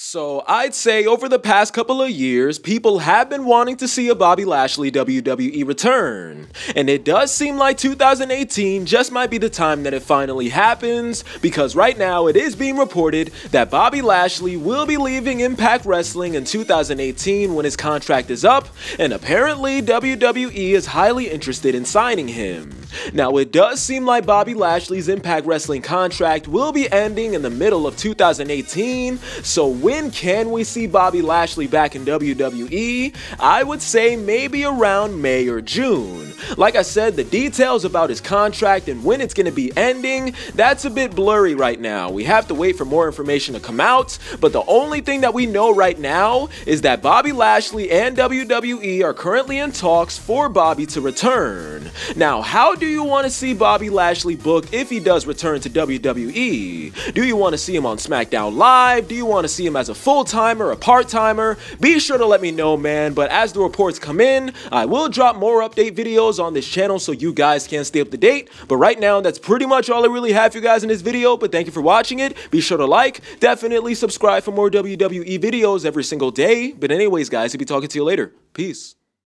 So, I'd say over the past couple of years, people have been wanting to see a Bobby Lashley WWE return. And it does seem like 2018 just might be the time that it finally happens, because right now it is being reported that Bobby Lashley will be leaving Impact Wrestling in 2018 when his contract is up, and apparently WWE is highly interested in signing him. Now, it does seem like Bobby Lashley's Impact Wrestling contract will be ending in the middle of 2018, so when can we see Bobby Lashley back in WWE? I would say maybe around May or June. Like I said, the details about his contract and when it's going to be ending, that's a bit blurry right now. We have to wait for more information to come out, but the only thing that we know right now is that Bobby Lashley and WWE are currently in talks for Bobby to return. Now, how do you want to see Bobby Lashley booked if he does return to WWE? Do you want to see him on SmackDown Live? Do you want to see him as a full timer, a part timer? Be sure to let me know, man. But as the reports come in, I will drop more update videos on this channel so you guys can stay up to date. But right now, that's pretty much all I really have for you guys in this video. But thank you for watching it. Be sure to like, definitely subscribe for more WWE videos every single day. But anyways, guys, I'll be talking to you later. Peace.